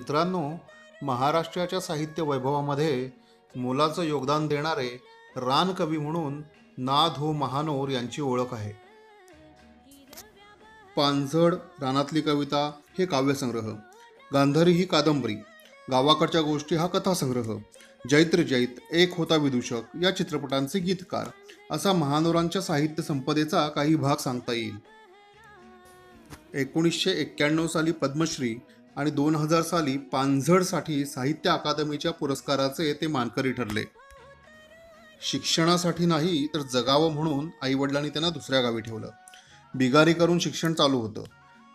मित्रांनो महाराष्ट्राच्या साहित्य वैभवामध्ये मोलाचं योगदान देणारे रानकवी म्हणून ना धो हो महानोर यांची ओळख आहे. पानझड रानातली कविता हे काव्यसंग्रह. गांधारी ही कादंबरी. गावाकडच्या गोष्टी हा कथासंग्रह. जैत्र जैत एक होता विदूषक या चित्रपटांचे गीतकार. असा महानोरांच्या साहित्य संपदेचा काही भाग सांगता येईल. एकोणीसशे एक्क्याण्णव साली पद्मश्री आणि दोन हजार साली पानझडसाठी साहित्य अकादमीच्या पुरस्काराचे ते मानकरी ठरले. शिक्षणासाठी नाही तर जगावं म्हणून आईवडिलांनी त्यांना दुसऱ्या गावी ठेवलं. बिगारी करून शिक्षण चालू होतं.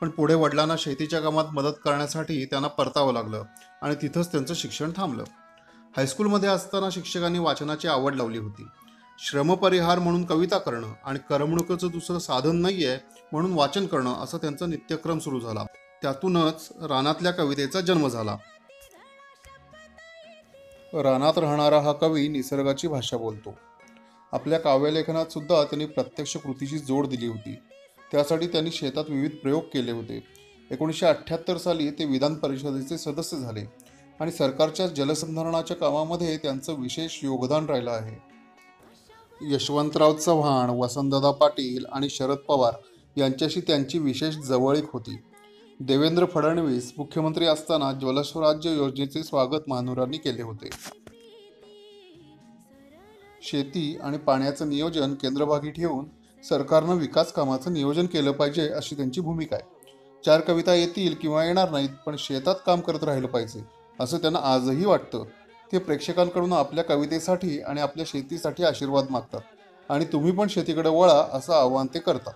पण पुढे वडिलांना शेतीच्या कामात मदत करण्यासाठी त्यांना परतावं लागलं आणि तिथंच त्यांचं शिक्षण थांबलं. हायस्कूलमध्ये असताना शिक्षकांनी वाचनाची आवड लावली होती. श्रमपरिहार म्हणून कविता करणं आणि करमणुकीचं दुसरं साधन नाही आहे म्हणून वाचन करणं असं त्यांचा नित्यक्रम सुरू झाला. त्यातूनच रानातल्या कवितेचा जन्म झाला. रानात राहणारा हा कवी निसर्गाची भाषा बोलतो. आपल्या काव्यलेखनात सुद्धा त्यांनी प्रत्यक्ष कृतीची जोड दिली होती. त्यासाठी त्यांनी शेतात विविध प्रयोग केले होते. एकोणीसशे अठ्ठ्याहत्तर साली ते विधान परिषदेचे सदस्य झाले आणि सरकारच्या जलसंधारणाच्या कामामध्ये त्यांचं विशेष योगदान राहिलं आहे. यशवंतराव चव्हाण वसंतदादा पाटील आणि शरद पवार यांच्याशी त्यांची विशेष जवळीक होती. देवेंद्र फडणवीस मुख्यमंत्री असताना जलस्वराज्य योजनेचे स्वागत महानुरांनी केले होते. शेती आणि पाण्याचं नियोजन केंद्रभागी ठेवून सरकारनं विकास कामाचं नियोजन केलं पाहिजे अशी त्यांची भूमिका आहे. चार कविता येतील किंवा येणार नाहीत पण शेतात काम करत राहिलं पाहिजे असं त्यांना आजही वाटतं. ते प्रेक्षकांकडून आपल्या कवितेसाठी आणि आपल्या शेतीसाठी आशीर्वाद मागतात. आणि तुम्ही पण शेतीकडे वळा असं आव्हान ते करतात.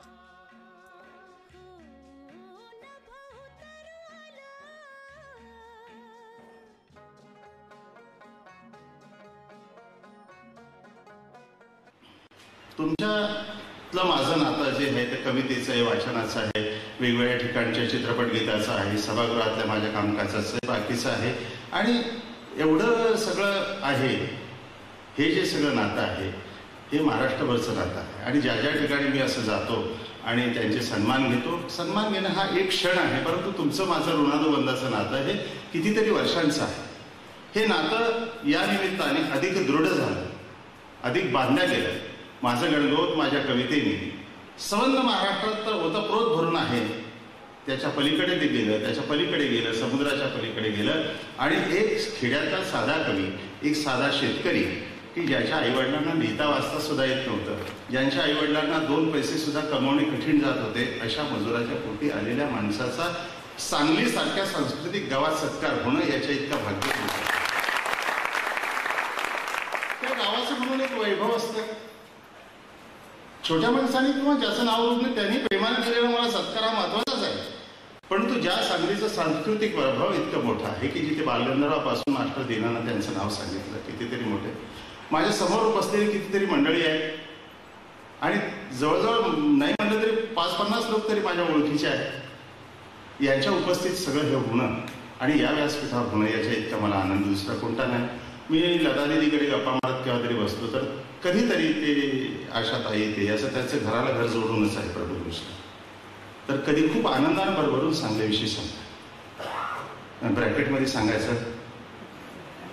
तुमच्यातलं माझं नातं जे आहे ते कवितेचं आहे वाचनाचं आहे वेगवेगळ्या ठिकाणच्या चित्रपट गीताचं आहे सभागृहातल्या माझ्या कामकाजाचं बाकीचं आहे. आणि एवढं सगळं आहे हे जे सगळं नातं आहे हे महाराष्ट्रभरचं नातं आहे. आणि ज्या ज्या ठिकाणी मी असं जातो आणि त्यांचे सन्मान घेतो सन्मान घेणं हा एक क्षण आहे परंतु तुमचं माझं ऋणानुबंधाचं नातं हे कितीतरी वर्षांचं आहे. हे नातं या निमित्ताने अधिक दृढ झालं अधिक बांधल्या गेलं माझं गणगोत माझ्या कवितेने संबंध महाराष्ट्रात तर ओतप्रोत भरून आहे. त्याच्या पलीकडे ते गेलं त्याच्या पलीकडे गेलं समुद्राच्या पलीकडे गेलं. आणि एक खेड्यातला साधा कवी एक साधा शेतकरी की ज्याच्या आईवडिलांना लिहिता वाचता सुद्धा येत नव्हतं. ज्यांच्या आईवडिलांना दोन पैसे सुद्धा कमवणे कठीण जात होते अशा मजुराच्या पोटी आलेल्या माणसाचा सांगली सारख्या सांस्कृतिक गावात सत्कार होणं याच्या इतका भाग्य होतं. त्या गावाचं म्हणून एक वैभव असतं. छोट्या माणसाने किंवा ज्याचं नाव रुजलं त्यांनी प्रेमाने केलेला मला सत्कार हा महत्वाचाच आहे. परंतु ज्या सांगलीचा सांस्कृतिक प्रभाव इतका मोठा आहे की जिथे बालगंधर्वापासून मास्टर दिनानं त्यांचं नाव सांगितलं कितीतरी मोठे. माझ्यासमोर बसलेली कितीतरी मंडळी आहेत. आणि जवळजवळ नाही म्हणलं तरी पाच पन्नास लोक तरी माझ्या ओळखीचे आहेत. यांच्या उपस्थित सगळं हे होणं आणि या व्यासपीठावर होणं याच्या इतका मला आनंद दुसरा कोणता नाही? मी लता दिदीकडे गप्पा मारत केव्हा तरी बसलो तर कधीतरी ते आशाताई आहे ते असं त्याचं घराला घर जोडूनच आहे प्रभू कृष्ण तर कधी खूप आनंदाने भरभरून सांगल्याविषयी सांगतात ब्रॅकेटमध्ये सांगायचं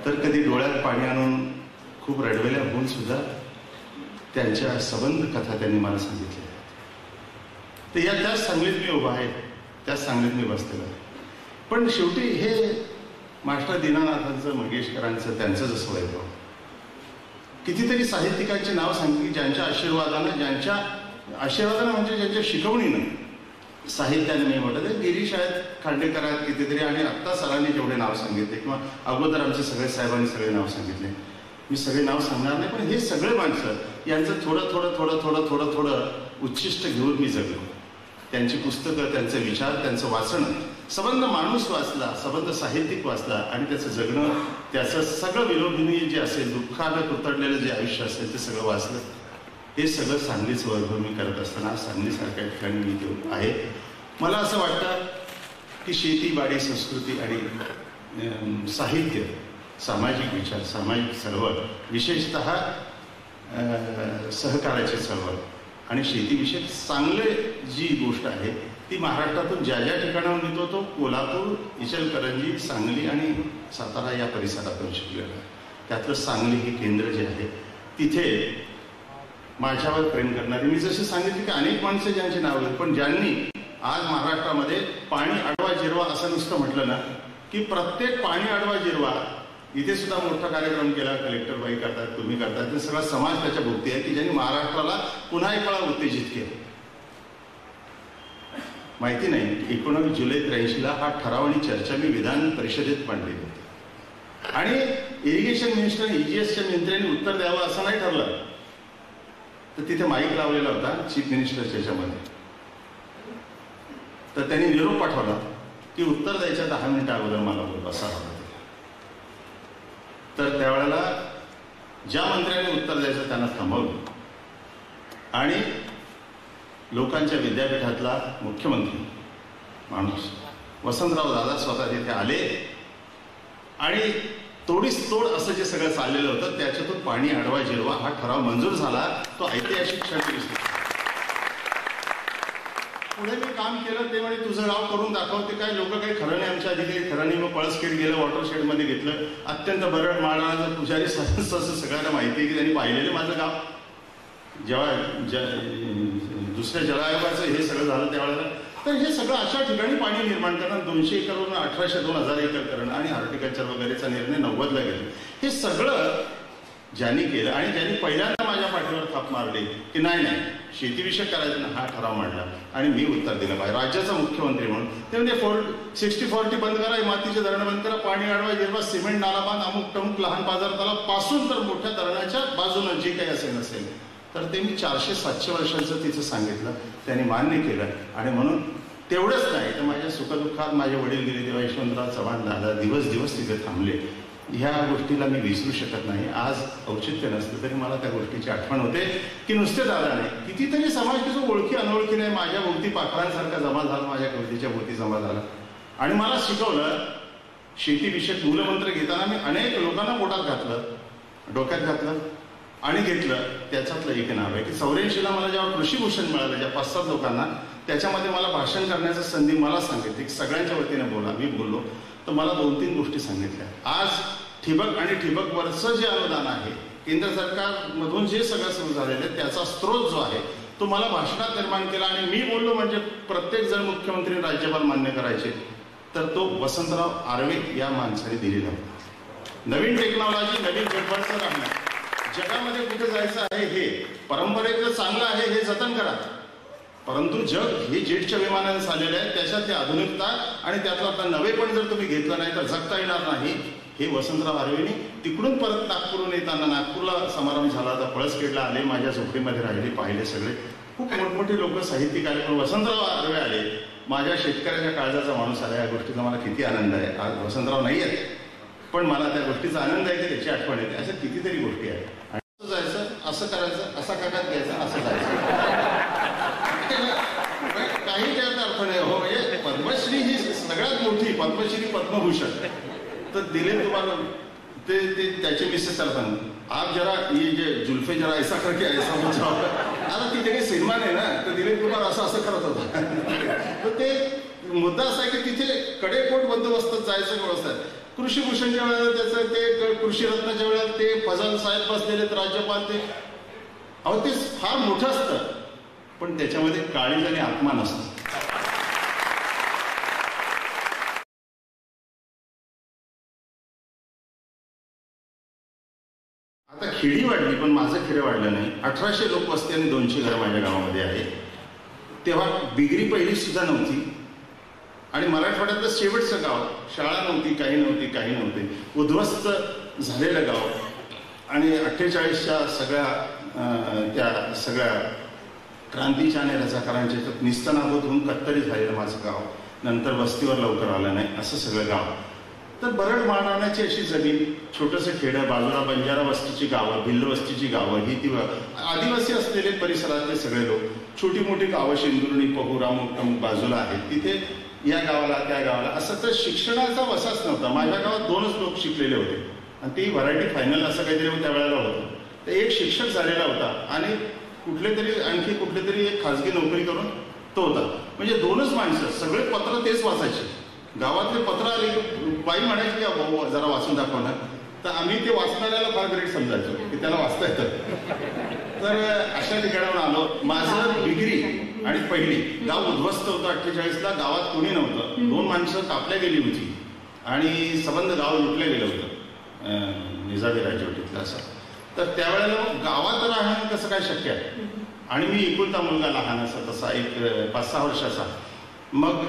तर कधी डोळ्यात पाणी आणून खूप रडवेल्या होऊन सुद्धा त्यांच्या सबंध कथा त्यांनी मला सांगितल्या. तर या त्याच सांगलीत मी उभा आहे त्याच सांगलीत मी बसलेला आहे. पण शेवटी हे मास्टर दीनानाथांचं मंगेशकरांचं त्यांचं जसं वैभव कितीतरी साहित्यिकांचे नाव सांगितली ज्यांच्या आशीर्वादानं ज्यांच्या आशीर्वादानं म्हणजे ज्यांच्या शिकवणीनं साहित्याने मी म्हटलं तर गिरीश आहेत खांडेकरात कितीतरी आणि आत्ता सरांनी जेवढे नाव सांगितले किंवा अगोदर आमचे सगळे साहेबांनी सगळे नाव सांगितले. मी सगळे नाव सांगणार नाही पण हे सगळे माणसं यांचं थोडं थोडं थोडं थोडं थोडं थोडं उच्चिष्ट घेऊन मी जगलो. त्यांची पुस्तकं त्यांचे विचार त्यांचं वाचणं सबंध माणूस वाचला सबंध साहित्यिक वाचला आणि त्याचं जगणं त्याचं सगळं विनोदिनी जे असेल दुःखानं कुतडलेलं जे आयुष्य असेल ते सगळं वाचलं. हे सगळं सांगलीच वैभव मी करत असताना सांगलीसारख्या ठिकाणी मी देऊ आहे. मला असं वाटतं की शेतीबाडी संस्कृती आणि साहित्य सामाजिक विचार सामाजिक चळवळ विशेषत सहकाराची चळवळ आणि शेतीविषयक चांगले जी गोष्ट आहे ती महाराष्ट्रातून ज्या ज्या ठिकाणाहून येतो तो कोल्हापूर इचलकरंजी सांगली आणि सातारा या परिसरातून शिकलेला आहे त्यातलं सांगली हे केंद्र जे आहे तिथे माझ्यावर प्रेम करणारी मी जसे सांगितले की अनेक माणसं ज्यांची नावं आहेत पण ज्यांनी आज महाराष्ट्रामध्ये पाणी अडवा जिरवा असं नुसतं म्हटलं ना की प्रत्येक पाणी अडवा जिरवा इथे सुद्धा मोठा कार्यक्रम केला कलेक्टर बाई करतात तुम्ही करतात ते सगळा समाज त्याच्या भोवती आहे की ज्यांनी महाराष्ट्राला पुन्हा एक वेळा उत्तेजित केलं. माहिती नाही. एकोणावीस जुलै त्र्याऐंशीला हा ठराव आणि चर्चा मी विधान परिषदेत मांडली होती. आणि इरिगेशन मिनिस्टर ईजीएसच्या मंत्र्यांनी उत्तर द्यावं असं नाही ठरलं. तर तिथे माईक लावलेला होता चीफ मिनिस्टरच्या याच्यामध्ये. तर त्यांनी निरोप पाठवला की उत्तर द्यायच्या दहा मिनिटं अगोदर मला बोल असा तर त्यावेळेला ज्या मंत्र्यांनी उत्तर द्यायचं त्यांना थांबवलं. आणि लोकांच्या विद्यापीठातला मुख्यमंत्री माणूस. वसंतराव दादा स्वतः तिथे आले. आणि तोडीस तोड असं जे सगळं चाललेलं होतं त्याच्यातून पाणी अडवा जिरवा हा ठराव मंजूर झाला. तो ऐतिहासिक क्षण दिसतो. पुढे मी काम केलं ते म्हणजे तुझं गाव करून दाखवते काय लोक काही खरं नाही आमच्या अधिकारी. खरं नाही मग पळसखेड गेलं वॉटर घेतलं. अत्यंत बरड माळाचं पुजारी असं सगळ्यांना माहिती आहे की त्यांनी पाहिलेलं माझं गाव. जेव्हा दुसऱ्या जल आयोगाचं हे सगळं झालं त्यावेळेला. तर हे सगळं अशा ठिकाणी पाणी निर्माण करणं दोनशे एकरवरून अठराशे दोन हजार एकर करणं आणि हॉर्टिकल्चर वगैरेचा निर्णय नव्वदला गेला हे सगळं ज्यांनी केलं आणि ज्यांनी पहिल्यांदा माझ्या पाठीवर थाप मारली की नाही नाही शेतीविषयक करायचं ना हा ठराव मांडला आणि मी उत्तर दिलं पाहिजे राज्याचा मुख्यमंत्री म्हणून. ते म्हणजे फोर सिक्स्टी फोर्टी बंद करा मातीचे धरणं बंद करा पाणी अडवा जेव्हा सिमेंट नाला बांध अमुक टमुक लहान बाजार तलावपासून तर मोठ्या धरणाच्या बाजूनं जे काही असेल नसेल तर ते मी चारशे सातशे वर्षांचं तिचं सांगितलं. त्यांनी मान्य केलं. आणि म्हणून तेवढंच नाही तर माझ्या सुखदुःखात माझे वडील गेले तेव्हा यशवंतराव चव्हाण दादा दिवस दिवस तिथे थांबले. ह्या गोष्टीला मी विसरू शकत नाही. आज औचित्य नसलं तरी मला त्या गोष्टीची आठवण होते की नुसते दादा नाही कितीतरी समाज की जो ओळखी अनोळखी नाही माझ्या भोवती पाखरांसारखा जमा झाला माझ्या कवितेच्या भोवती जमा झाला. आणि मला शिकवलं शेतीविषयक मूलमंत्र घेताना मी अनेक लोकांना पोटात घातलं. डोक्यात घातलं. आणि घेतलं त्याच्यातलं एक नाव आहे की चौऱ्याऐंशीला मला जेव्हा कृषीभूषण मिळालं ज्या पाच सात लोकांना त्याच्यामध्ये मला भाषण करण्याची संधी मला सांगितली की सगळ्यांच्या वतीने बोला मी बोललो तर मला दोन तीन गोष्टी सांगितल्या. आज ठिबक आणि ठिबकवरचं जे अनुदान आहे केंद्र सरकारमधून जे सगळं सुरू झालेलं आहे त्याचा स्रोत जो आहे तो मला भाषणात निर्माण केला आणि मी बोललो म्हणजे प्रत्येक जण मुख्यमंत्री राज्यपाल मान्य करायचे तर तो वसंतराव आर्वे या माणसाने दिलेला होता. नवीन टेक्नॉलॉजी नवीन जगभरचं राहणार. जगामध्ये कुठे जायचं आहे हे? परंपरेचं चांगलं आहे हे जतन करा. परंतु जग हे जेटच्या विमानाने झालेलं आहे त्याच्यात ते आधुनिकता आणि त्यातलं आता नवे पण जर तुम्ही घेतलं नाही तर जगता येणार नाही. हे वसंतराव आर्वेनी तिकडून परत नागपूरहून येताना नागपूरला समारंभ झाला तर पळसखेडला आले माझ्या झोपडीमध्ये राहिले पाहिले सगळे. खूप मोठमोठे लोक साहित्यिक आले पण वसंतराव आर्वे आले. माझ्या शेतकऱ्याच्या काळजाचा माणूस आला या गोष्टीचा मला किती आनंद आहे. आज वसंतराव नाही आहेत. पण मला त्या गोष्टीचा आनंद आहे की त्याची आठवण येते. अशा कितीतरी गोष्टी आहेत. आणि असं जायचं असं करायचं असा काकात घ्यायचा असं जायचं. म्हणजे काही त्यात अर्थ नाही हो म्हणजे पद्मश्री ही सगळ्यात मोठी पद्मश्री पद्मभूषण. तर दिले तुम्हाला ते ते त्याचे मिसेस त्याला आप जरा ये जे जुल्फे जरा ऐसा करके ऐसा आता तिथे काही सिनेमा नाही ना तर दिलीप कुमार असं असं करत होता. तर ते मुद्दा असा आहे की तिथे कडेकोट बंदोबस्तात जायचं व्यवस्था आहे कृषीभूषणच्या वेळेला त्याचं ते कृषी रत्नाच्या वेळेला ते फजल साहेब बसलेले राज्यपाल ते. अहो ते फार मोठं असतं. पण त्याच्यामध्ये काळीज आणि आत्मा नसतो आता खेडी वाढली पण माझं खेडं वाढलं नाही. अठराशे लोक वस्ती आणि दोनशे घरं माझ्या गावामध्ये आहे तेव्हा डिग्री पहिली सुद्धा नव्हती. आणि मराठवाड्यातलं शेवटचं गाव शाळा नव्हती काही नव्हती काही नव्हते. उद्ध्वस्त झालेलं गाव. आणि अठ्ठेचाळीसच्या सगळ्या त्या सगळ्या क्रांतीच्या आणि रजाकारांच्या याच्यात निस्तनाभूत होऊन कत्तरी झालेलं माझं गाव. नंतर वस्तीवर लवकर आलं नाही असं सगळं गाव. तर बरड मारण्याची अशी जमीन छोटंसं खेडं बाजूला बंजारा वस्तीची गावं भिल्ल वस्तीची गावं ही ती आदिवासी असलेले परिसरातले सगळे लोक. छोटी मोठी गावं शेंदुर्णी पहुरा अमुक बाजूला आहेत. तिथे या गावाला त्या गावाला. असं तर शिक्षणाचा वसाच नव्हता. माझ्या गावात दोनच लोक शिकलेले होते. आणि ती व्हरायटी फायनल असं काहीतरी त्या वेळेला होतं. तर एक शिक्षक झालेला होता. आणि कुठले तरी आणखी कुठले तरी एक खाजगी नोकरी करून तो होता. म्हणजे दोनच माणसं सगळे पत्र तेच वाचायचे. गावातले पत्र आले बाई म्हणायची की जरा वाचून दाखवणार तर आम्ही ते वाचणाऱ्याला फार ग्रेट समजायचो की त्याला वाचता येतं. तर अशा ठिकाणावर आलो. माझं डिग्री आणि पहिली गाव उद्ध्वस्त होतं अठ्ठेचाळीसला गावात कोणी नव्हतं. दोन माणसं कापल्या गेली होती. आणि संबंध गाव लुटलं गेलं होतं. निजामी राजवटीतलं असं. तर त्यावेळेला मग गावात राहणं कसं काय शक्य आहे? आणि मी एकुलता मुलगा लहान असा तसा एक पाच सहा वर्षाचा. मग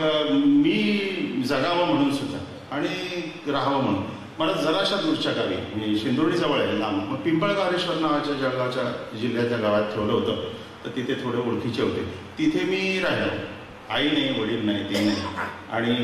मी जगावं म्हणून सुद्धा आणि राहावं म्हणून. मला जराशा दूरच्या गावी मी शिंदोडी जवळ आहे लांब. मग पिंपळगारेश्वर नावाच्या जळगावच्या जिल्ह्याच्या गावात ठेवलं होतं. तर तिथे थोडे ओळखीचे होते. तिथे मी राहिलो. आई नाही वडील नाही ते नाही. आणि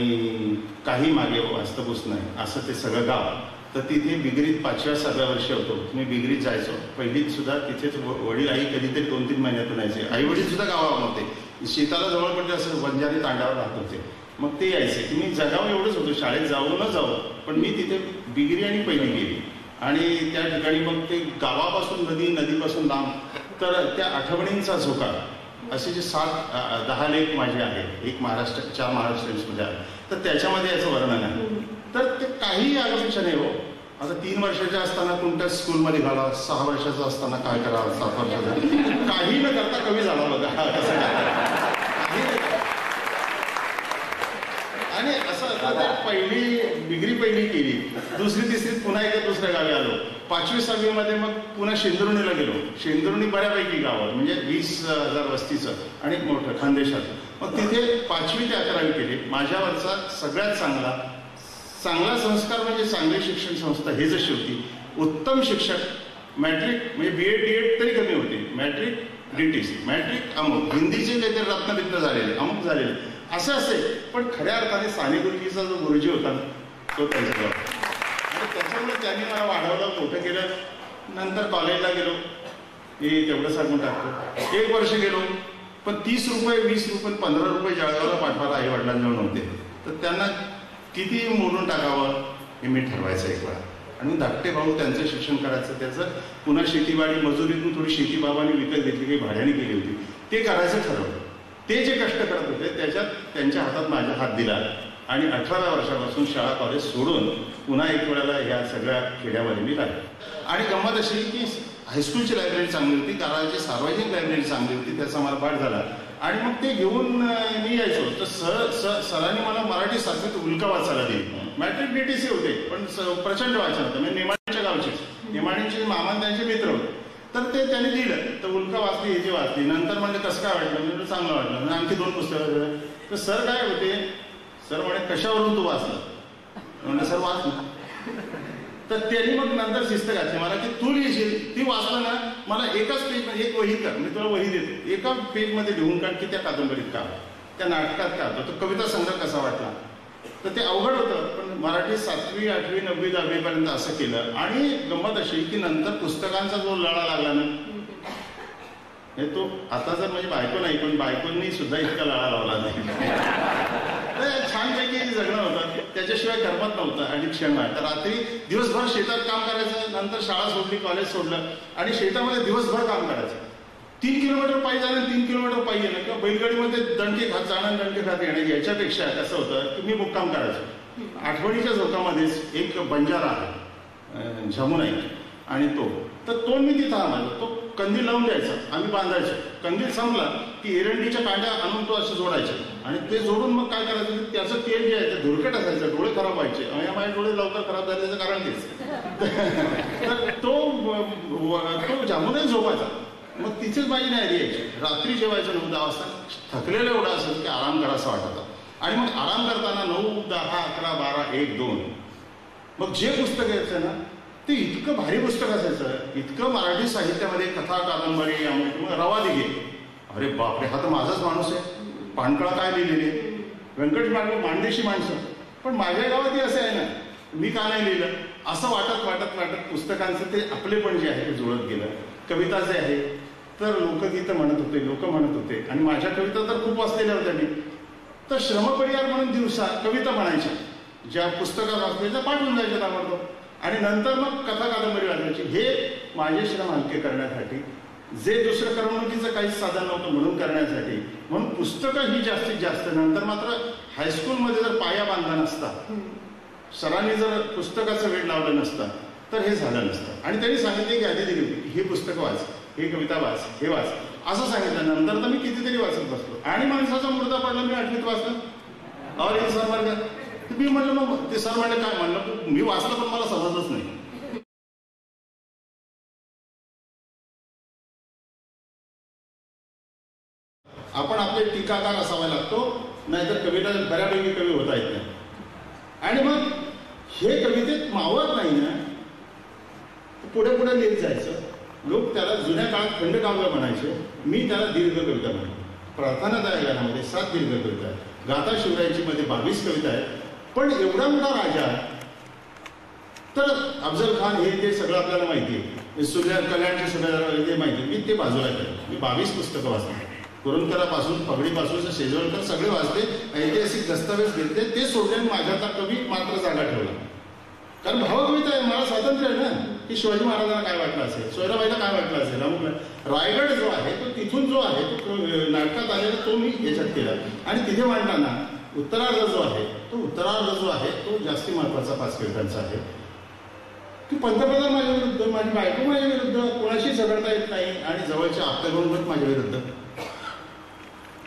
काही मागे वास्तपूस नाही. असं ते सगळं गाव. तर तिथे बिगरीत पाचव्या सहाव्या वर्षी होतो. मी बिगरीत जायचो. पहिलीत सुद्धा तिथेच व- वडील आई कधीतरी दोन तीन महिन्यातून यायचे. आई वडील सुद्धा गावामध्ये शेताला जवळ पडले असं बंजारी तांडावर राहत होते. मग ते यायचे. की मी जगाव एवढंच होतो. शाळेत जाऊ न जाऊ. पण मी तिथे बिगरी आणि पहिली गेली. आणि त्या ठिकाणी मग ते गावापासून नदी नदीपासून लांब तर त्या आठवणींचा झोका असे जे सात दहा लेख माझे आहेत एक महाराष्ट्र चार महाराष्ट्रांमध्ये आहेत. तर त्याच्यामध्ये याचं वर्णन आहे. तर ते काहीही यापेक्षा नाही हो. आता तीन वर्षाचे असताना कोणत्या स्कूलमध्ये घाला सहा वर्षाचं असताना काय करावं सात वर्षाचं? काही न करता कमी झाला बघा. कसं काय काही न करता. आणि असं आता पहिली डिग्री पहिली केली दुसरी तिसरीत पुन्हा एकदा दुसऱ्या गावी आलो. पाचवी सहावी मध्ये मग पुन्हा शेंदुर्णीला गेलो. शेंदुर्णी बऱ्यापैकी गावात म्हणजे वीस हजार वस्तीचं आणि मोठं खानदेशात मग तिथे पाचवी ते अकरावी केली. माझ्यावरचा सगळ्यात चांगला चांगला संस्कार म्हणजे चांगली शिक्षण संस्था हे जशी होती. उत्तम शिक्षक मॅट्रिक म्हणजे बी एड डी एड तरी कमी होते. मॅट्रिक डीटीस मॅट्रिक अमुक. हिंदीचे काहीतरी रत्नबिंद झालेले अमुक झालेले. असं असेल. पण खऱ्या अर्थाने सानेगुरुजीचा जो गुरुजी होता तो त्यांच्याजवळ आणि त्याच्यामुळे त्यांनी मला वाढवलं मोठं केलं. नंतर कॉलेजला गेलो. हे तेवढं सांगून टाकतो. एक वर्ष गेलो. पण तीस रुपये वीस रुपये पंधरा रुपये जळगावला पाठवायला आई वडिलांजवळ नव्हते. तर त्यांना किती मोडून टाकावं हे मी ठरवायचं एक वेळा. आणि धाकटे भाऊ त्यांचं शिक्षण करायचं त्याचं पुन्हा शेतीवाडी मजुरीतून थोडी शेती बाबांनी विकत घेतली काही भाड्याने केली होती. ते करायचं ठरवलं. ते जे कष्ट करत होते त्याच्यात त्यांच्या हातात माझा हात दिला. आणि अठराव्या वर्षापासून शाळा कॉलेज सोडून पुन्हा एक वेळेला ह्या सगळ्या खेड्यामध्ये मी राहिलो. आणि गंमत अशी की हायस्कूलची लायब्ररी चांगली होती गावाची सार्वजनिक लायब्ररी चांगली होती त्याचा मला पाठ झाला. आणि मग ते घेऊन मी यायचो. तर सर सर सरांनी मला मराठी सातवीत उल्का वाचायला दिली. मॅट्रिक डीटीसी होते पण प्रचंड वाचन होतं. म्हणजे नेमाणीच्या गावचे. नेमाणीचे मामान त्यांचे मित्र होते. तर ते त्याने दिलं तर उल्का वाचली ह्याची वाचली. नंतर म्हणजे कसं काय वाटलं म्हणजे चांगलं वाटलं. म्हणजे आणखी दोन पुस्तकं दिलं. तर सर काय होते? सर म्हणे कशावरून तू वाचलं? म्हणजे सर वाचलं. तर त्यांनी मग नंतर शिस्त घातली. मला की तू लिहिशील? ती वाचलं ना मला एकाच पेज एक वही कर. मी तुला वही देतो. एका पेजमध्ये लिहून काढ की त्या कादंबरीत का त्या नाटकात का तो कविता संग्रह कसा वाटला? तर ते अवघड होतं. पण मराठी सातवी आठवी नववी दहावीपर्यंत असं केलं. आणि गंमत अशी की नंतर पुस्तकांचा जो लळा लागला ना हे तो आता जर म्हणजे बायको नाही पण बायकोंनी सुद्धा इतका लळा लावला नाही. छान छानपैकी जगणं होतं. त्याच्याशिवाय करमत नव्हतं आणि क्षण तर रात्री दिवसभर शेतात काम करायचं नंतर शाळा सोडली कॉलेज सोडलं आणि शेतामध्ये दिवसभर काम करायचं. तीन किलोमीटर पायी जाणं तीन किलोमीटर पायी येणं. किंवा बैलगाडीमध्ये दणके खात जाणं दणके खात येणं याच्यापेक्षा कसं होतं की मी मुक्काम करायचो. आठवणीच्या झोकामध्येच एक बंजारा आहे झमुना आहे आणि तो. तर तो मी तिथं आणायचो. तो कंदील लावून द्यायचा. आम्ही बांधायचो. कंदील संपला की एरंडीच्या कांड्या आणून तो असे जोडायचे. आणि ते जोडून मग काय करायचं त्याचं तेल जे आहे ते धुरकट असायचं डोळे खराब व्हायचे. आणि माझे डोळे लवकर खराब झाले त्याचं कारण तेच तर तो तो जामुनही झोपायचा. मग तिचीच माझी नाही यायची. रात्री जेवायचं नऊ दहा वाजता थकलेलं एवढं असेल की आराम करायचा वाटत. आणि मग आराम करताना नऊ दहा अकरा बारा एक दोन. मग जे पुस्तक यायचं ना ते इतकं भारी पुस्तक असायचं. इतकं मराठी साहित्यामध्ये कथा कादंबरी अमुक रवा दिघे अरे बापरे हा तर माझाच माणूस आहे. पाणकळा काय लिहिलेली आहे? व्यंकट मांड मांडेशी माणसं. पण माझ्या गावातही असं आहे ना. मी का नाही लिहिलं? असं वाटत वाटत वाटत पुस्तकांचं ते आपलेपण जे आहे ते जुळत गेलं. कविता जे आहे तर लोकगीतं म्हणत होते लोक म्हणत होते. आणि माझ्या कविता तर खूप वाचलेल्या होत्या मी. तर श्रमपरिहार म्हणून दिवसा कविता म्हणायच्या. ज्या पुस्तकात वाचलेल्या पाठवून जायच्या ताबडतोब आणि नंतर मग कथा कादंबरी वाचायची. हे माझे श्रम हलके करण्यासाठी जे दुसरं करमणुकीचं काहीच साधन नव्हतं म्हणून करण्यासाठी. म्हणून पुस्तकं ही जास्तीत जास्त नंतर मात्र हायस्कूलमध्ये जर पाया बांधला नसता सरांनी जर पुस्तकाचं वेळ लावलं नसतं तर हे झालं नसतं. आणि त्यांनी सांगितले की आधी दिली होती ही पुस्तकं वाच. ही कविता वाच हे वाच. असं सांगितलं. नंतर तर मी कितीतरी वाचत बसलो. आणि माणसाचा मुर्दा पडला मी आठवीत वाचलं. और हे सर म्हणलं मी म्हणलं मग ते सर म्हणले काय? म्हणलं मी वाचलं पण मला समजलंच नाही. आपण आपले टीकाकार असावा लागतो नाहीतर कविता बऱ्यापैकी कवी होता येत नाही. आणि मग हे कवितेत मावत नाही ना पुढे पुढे लिहित जायचं. लोक त्याला जुन्या काळात खंडकाव्य म्हणायचे. मी त्याला दीर्घ कविता म्हणतो. प्रार्थनादाय गाण्यामध्ये सात दीर्घ कविता आहेत. गाथा शिवरायांची मध्ये बावीस कविता आहेत. पण एवढा मोठा राजा तर अफजल खान हे ते सगळं आपल्याला माहिती आहे सूर्य कल्याणचे सगळं ते माहिती मी ते बाजूला केलं मी बावीस पुस्तकं वाचली कुरुंदकरापासून पगडीपासून शेजवळकर सगळे वाचते ऐतिहासिक दस्तावेज घेतले. ते सोडल्याने माझ्या माझ्यातला कवी मात्र जागा ठेवला. कारण भावकविता आहे. मला स्वातंत्र्य आहे ना. की शिवाजी महाराजांना काय वाटलं असेल? सोयराबाईला काय वाटलं असेल? रायगड जो आहे तो तिथून जो आहे तो नाटकात आलेला तो मी याच्यात केला. आणि तिथे मांडताना उत्तरार्ध जो आहे तो उत्तरार्ध जो आहे तो जास्ती महत्त्वाचा पाच मिनिटांचा आहे. की पंतप्रधान माझ्या विरुद्ध माझी बायको माझ्या विरुद्ध कोणाशी झगडता येत नाही आणि जवळच्या आपल्याबरोबर माझ्या विरुद्ध.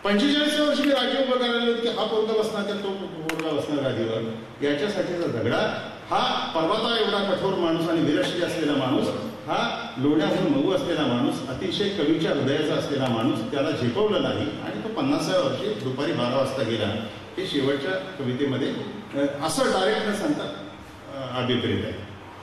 पंचेचाळीसव्या वर्षी मी राज्य उभं करायला की हा पोरगा बसणार तर तो पोरगा बसणार राजीवर याच्यासाठीचा झगडा हा पर्वता एवढा कठोर माणूस आणि विरश्री असलेला माणूस हा लोण्याहून मऊ असलेला माणूस अतिशय कवीच्या हृदयाचा असलेला माणूस त्याला झेपवलं नाही आणि तो पन्नासाव्या वर्षी दुपारी बारा वाजता गेला. हे शेवटच्या कवितेमध्ये असं डायरेक्ट न सांगता अभिप्रेत आहे.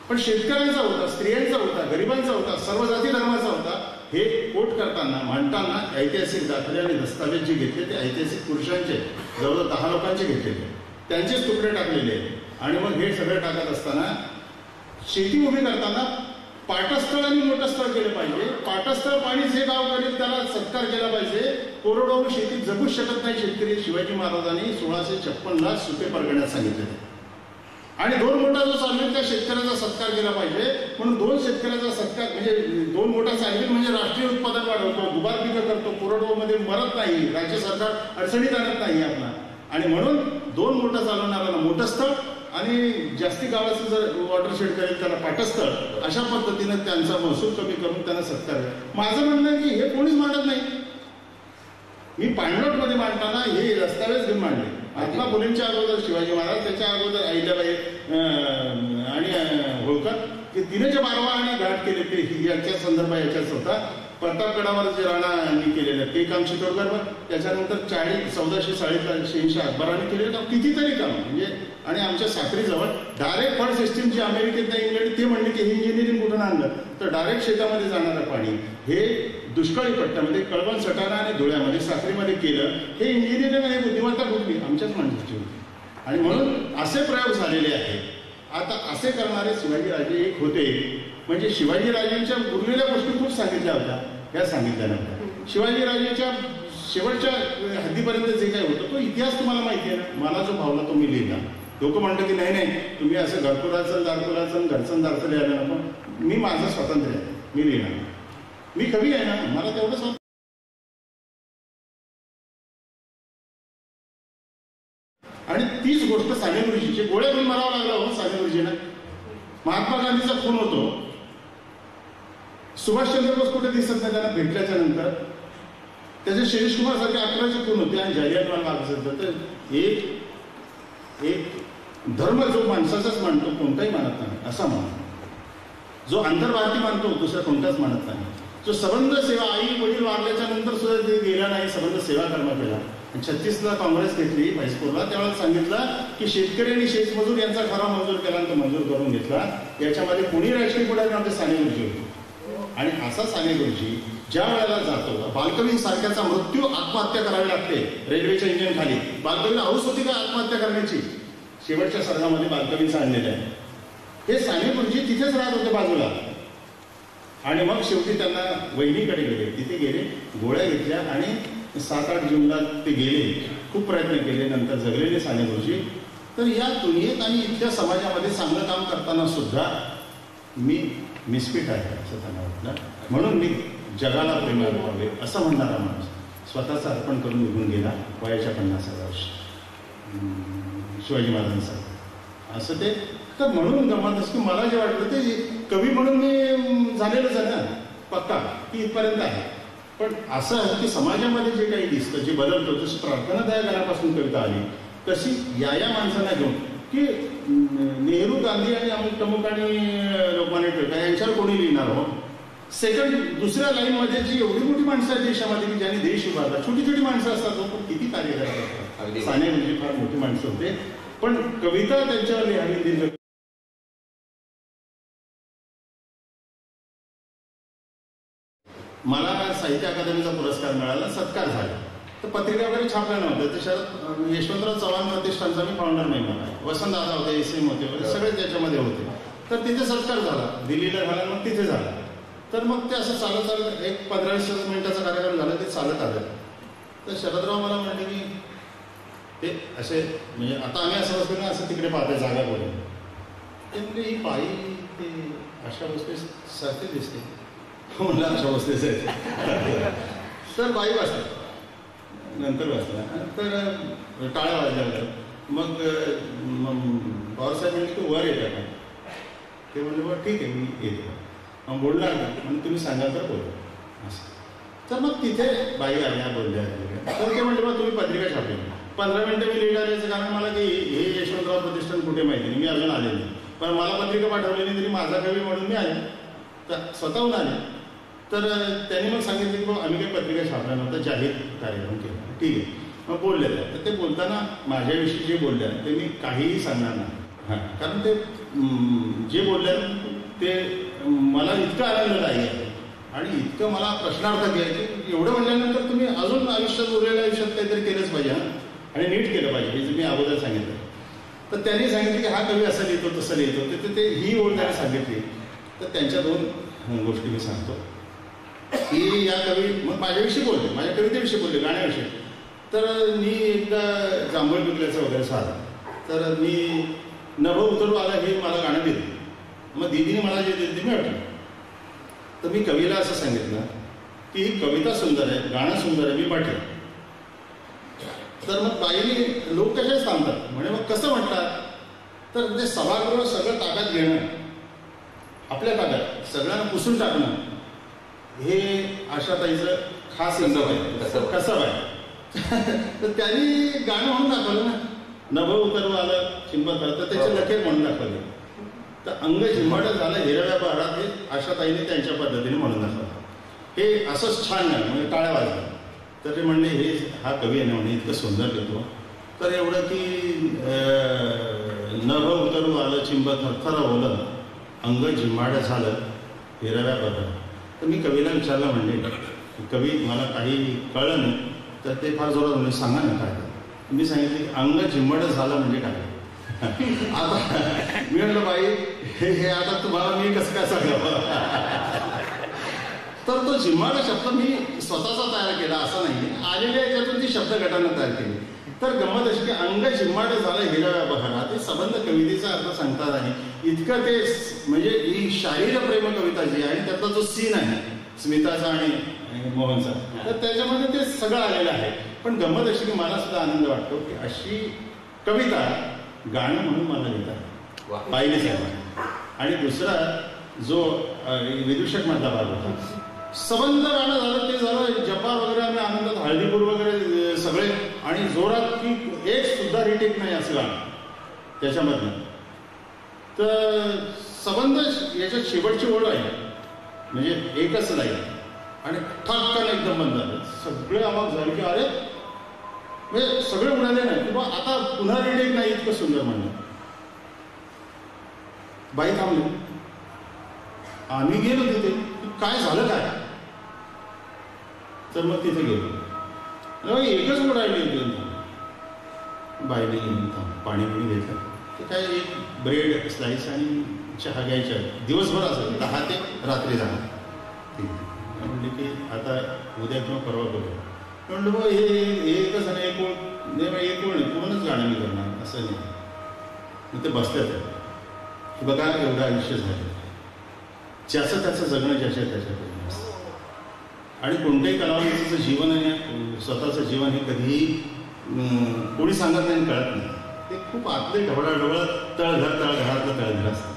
पण शेतकऱ्यांचा होता स्त्रियांचा होता गरिबांचा होता सर्व जाती धर्माचा होता हे कोट करताना मांडताना ऐतिहासिक दाखले आणि दस्तावेज जे घेतले ते ऐतिहासिक पुरुषांचे जवळजवळ दहा लोकांचे घेतलेले त्यांचेच तुकडे टाकलेले आहेत. आणि मग हे सगळं टाकत असताना शेती उभी करताना पाटस्थळ आणि मोठं स्थळ केलं पाहिजे. पाटस्थळ पाणी जे गाव करेल त्याला सत्कार केला पाहिजे. कोरडवाहू शेती जगूच शकत नाही शेतकरी शिवाजी महाराजांनी सोळाशे छप्पनला सुपे परगण्यात सांगितले. आणि दोन मोठा जो चालवेल त्या शेतकऱ्याचा सत्कार केला पाहिजे. म्हणून दोन शेतकऱ्याचा सत्कार म्हणजे दोन मोठा चालवेल म्हणजे राष्ट्रीय उत्पादन वाढवतो दुबार पिकं करतो कोरडवाहूमध्ये मरत नाही राज्य सरकार अडचणीत आणत नाही आपला. आणि म्हणून दोन मोठं चालवणाऱ्याला मोठं स्थळ आणि जास्ती गावाचं जर वॉटरशेड करेल त्याला पाटस्थळ अशा पद्धतीनं त्यांचा महसूल कमी करून त्यांना सत्कार आहे. माझं म्हणणं आहे की हे कोणीच मांडत नाही. मी पाणलोटमध्ये मांडताना हे रस्त्यावरच घेऊन मांडले. महात्मा फुलेंच्या अगोदर शिवाजी महाराज त्याच्या अगोदर अहिल्याबाई आणि होळकर की तिने जे बारवा आणि घाट केले ते याच्या संदर्भात याच्याच होता प्रतापगडावर जे राणांनी केलेलं ते काम शिकवकर त्याच्यानंतर चाळीस चौदाशे साडेचारशे शहाऐंशी अकबरांनी केलेलं काम कितीतरी काम. म्हणजे आणि आमच्या साखरीजवळ डायरेक्ट फंड सिस्टीम जी अमेरिकेत नाही इंग्लंड ते म्हणले की हे इंजिनिअरिंग कुठून आणलं? तर डायरेक्ट शेतामध्ये जाणारं पाणी. हे दुष्काळी पट्ट्यामध्ये कळवण सटाणा आणि धुळ्यामध्ये साखरीमध्ये केलं हे इंजिनिअरिंग आणि बुद्धिमत्ता कुठली? आमच्याच माणसाची होती. आणि म्हणून असे प्रयोग झालेले आहेत. आता असे करणारे शिवाजीराजे एक होते. म्हणजे शिवाजीराजेंच्या उरलेल्या गोष्टी खूप सांगितल्या होत्या. या सांगितल्या नव्हत्या. शिवाजीराजेच्या शेवटच्या हद्दीपर्यंत जे काही होतं तो इतिहास तुम्हाला माहिती आहे ना? मला जो भावला तो मी लिहिला लोक म्हणतात की नाही नाही तुम्ही असं घरकुलाचं दारकुलाचं घरचं दारचं लिहायला नको. मी माझं स्वातंत्र्य आहे. मी लिहिणार मी कवी आहे ना मला तेवढं आणि तीच गोष्ट साने गुरुजीची. गोळ्या घेऊन मारावं लागलं हो साने गुरुजींना महात्मा गांधीचा खून होतो. सुभाषचंद्र बोस कुठे दिसत नाही त्यांना भेटल्याच्या नंतर? त्याचे शिरीष कुमार सारखे अकराचे खून होते आणि जालियनवाला बाग तर एक एक धर्म जो माणसाचाच मानतो कोणताही मानत नाही असा मानतो. जो आंतरभारती मानतो दुसरा कोणताच मानत नाही. जो सबंध सेवा आई वडील वारल्याच्या नंतर सुद्धा ते गेला नाही सबंध सेवा कर्म केला आणि छत्तीसला काँग्रेस घेतली हायस्कूलला त्यावेळेला सांगितलं की शेतकरी आणि शेतमजूर यांचा खरा मंजूर केला आणि तो मंजूर करून घेतला. याच्यामध्ये कोणी राजकीय पुढारी आमचे साने गुरुजी होते. आणि असा साने गुरुजी ज्या वेळेला जातो बालकवीन सारख्याचा मृत्यू आत्महत्या करावी लागते रेल्वेच्या इंजिन खाली बालकवीला हौस होती का आत्महत्या करण्याची? शेवटच्या सर्गामध्ये बालकवीन आणलेलं आहे. हे साने गुरुजी तिथेच राहत होते बाजूला. आणि मग शेवटी त्यांना वहिनीकडे गेले. तिथे गेले गोळ्या घेतल्या आणि सात आठ जीवनात ते गेले. खूप प्रयत्न केले नंतर जगलेले साने गुरुजी तर या दुनियेत आणि इथल्या समाजामध्ये चांगलं काम करताना सुद्धा मी मिसफिट आहे असं त्यांना वाटलं. म्हणून मी जगाला प्रेमाला पाहावे असं म्हणणारा माणूस स्वतःचं अर्पण करून निघून गेला वयाच्या पन्नासाव्या वर्षी. शिवाजी महाराजांचा असं ते तर म्हणून गमत असं की मला जे वाटलं ते कवी म्हणून मी झालेलंच आहे ना पक्का की इथपर्यंत आहे. पण असं आहे की समाजामध्ये जे काही दिसतं जे बदलतं जसं प्रार्थनादाय घरापासून कविता आली तशी या या माणसांना घेऊन की नेहरू गांधी आणि अमुक तमुक आणि लोकमान्य टिळक यांच्यावर कोणी लिहिणार हो? सेकंड दुसऱ्या लाईनमध्ये जी एवढी मोठी माणसं आहेत देशामध्ये की ज्यांनी देश उभारला छोटी छोटी माणसं असतात किती कार्य करतात. साने म्हणजे फार मोठी माणसं होते. पण कविता त्यांच्यावर लिहावी दिलं मला साहित्य अकादमीचा पुरस्कार मिळाला सत्कार झाला. तर पत्रिका वगैरे छापल्या नव्हत्या त्याच्यात यशवंतराव चव्हाण प्रतिष्ठानचा मी फाउंडर मेंबर आहे. वसंतदादा होते एस एम होते वगैरे सगळे त्याच्यामध्ये होते. तर तिथे सत्कार झाला. दिल्लीला झाला मग तिथे झाला. तर मग ते असं चालत चालत एक पंधरा वीस मिनिटाचा कार्यक्रम झाला ते चालत आलं. तर शरदराव मला म्हणले की ते असे म्हणजे आता आम्ही असं असतो ना असं तिकडे पाहतोय जागा कोणी ते म्हणजे ही बाई ते अशा बसते सारखी दिसते. म्हणलं अशा बसतेच आहे तर बाई बसल्या नंतर बसला तर टाळ्या वाजल्या मग मग पवारसाहेब म्हणले की वर येतं का? ते म्हणले बरं ठीक आहे मी येतो. मग बोलणार का म्हणून तुम्ही सांगा तर बोल. असं. तर मग तिथे बाई आल्या बोलल्या. तर ते म्हणले मग तुम्ही पत्रिका छापली. पंधरा मिनिटं मी लेट आल्याचं कारण मला की हे यशवंतराव प्रतिष्ठान कुठे माहिती नाही. मी अजून आले नाही. पण मला पत्रिका पाठवली नाही तरी माझा कवी म्हणून मी आले. तर स्वतःहून आले. तर त्यांनी मग सांगितलं की आम्ही काही पत्रिका छापल्या नव्हतं जाहीर कार्यक्रम केला. ठीक आहे. मग बोलले तर ते बोलताना माझ्याविषयी जे बोलले ते मी काहीही सांगणार नाही. हां. कारण ते जे बोलले ते मला इतकं आनंद आहे. आणि इतकं मला प्रश्नार्थ आहे एवढं म्हणल्यानंतर तुम्ही अजून आयुष्यात उरलेल्या आयुष्यात काहीतरी केलंच पाहिजे हां. आणि नीट केलं पाहिजे हे जे मी अगोदर सांगितलं. तर त्यांनी सांगितलं की हा कवी असं लिहितो तसं लिहितो. तर ते ही ओळ त्याने सांगितली. तर त्यांच्या दोन गोष्टी मी सांगतो. की या कवी मग माझ्याविषयी बोलले माझ्या कवितेविषयी बोलले गाण्याविषयी. तर मी एकदा जांभूळ विकल्याचं वगैरे साधा. तर मी नभ उतरू आला हे मला गाणं दिलं मग दिदीने मला जे दिलं ते मी वाटलं तर मी कवीला असं सांगितलं की ही कविता सुंदर आहे गाणं सुंदर आहे मी पाठव तर मग बाईने लोक कशाच थांबतात म्हणजे मग कसं म्हणतात? तर ते सभागृह सगळं ताब्यात घेणं आपल्या ताब्यात सगळ्यांना पुसून टाकणं हे आशाताईचं खास कसब आहे, कसब आहे. तर त्यांनी गाणं म्हणून दाखवलं ना. नभ उतरू आलं चिंबत आलं तर त्याचे हो. लखेर म्हणून दाखवले. तर अंग झिम्माट झालं हिरव्या बहारात हे आशाताईने त्यांच्या पद्धतीने म्हणून दाखवलं. हे असंच छान गाणं म्हणजे टाळ्या वाजल्या तर ते म्हणले हे हा कवी आहे ना म्हणे इतकं सुंदर लिहितो. तर एवढं की अं, नभ उतरू आलं चिंब थरथर ओलं अंग झिंबाड झालं हिराव्या बदल तर मी कवीला विचारलं म्हणले कवी मला काही कळलं नाही तर ते फार जोरात म्हणजे सांगा ना काय मी सांगितले की अंग झिंबड झालं म्हणजे काय? आता मी म्हटलं बाई हे हे आता तुम्हाला मी कसं काय सांगावं? तर तो झिम्माडा शब्द मी स्वतःचा तयार केला असं नाही आलेल्या याच्यातून ती शब्द गटानं तयार केली. तर गंमत अशी की अंग झिम्माड झालं हिरव्या बहारा ते संबंध कवितेचा अर्थ सांगतात आहे इतकं ते म्हणजे ही शारीर प्रेम कविता जी आहे आणि त्यातला जो सीन आहे स्मिताचा आणि आणि मोहनचा तर त्याच्यामध्ये ते सगळं आलेलं आहे. पण गंमत अशी की मला सुद्धा आनंद वाटतो की अशी कविता गाणं म्हणून मला लिहितात वा पाहिले साहेबांनी. आणि दुसरा जो विदूषक मधला भाग होता सबंध गाणं झालं ते झालं. जपा वगैरे आम्ही आनंदात हळदीपूर वगैरे सगळे. आणि जोरात की एक सुद्धा रिटेक नाही असं गाणं. त्याच्यामधनं. तर सबंध याच्यात शेवटची ओळ आहे. म्हणजे एकच नाही. आणि ठक्कन एकदम बंद झालं. सगळे आवाज झाले की अरे म्हणजे सगळे म्हणाले नाही किंवा आता पुन्हा रिटेक नाही इतकं सुंदर म्हणणं बाई थांबली. आम्ही गेलो तिथे. काय झालं काय? तर मग तिथे गेलो. एकच ओढ राहिली होती बायने पाणी पिणी घेतलं. ते काय एक ब्रेड स्लाईस आणि चहा घ्यायच्या दिवसभर असं दहा ते रात्री जाणार म्हणले की आता उद्या किंवा परवा करूया. म्हणलं हे एकच आणि एक ओळ नाही एक ओळ नाही पूर्णच गाणं मी करणार. असं नाही. मग ते बसल्यात की बघा एवढं आयुष्य झालं. ज्याचं त्याचं जगणं ज्याच्या त्याच्याकडे. आणि कोणत्याही कलावंताचं जीवन आहे स्वतःचं जीवन हे कधीही कोणी सांगत नाही कळत नाही. ते खूप आतले ढवळाढवळ तळघर तळघरातलं तळघर असतं.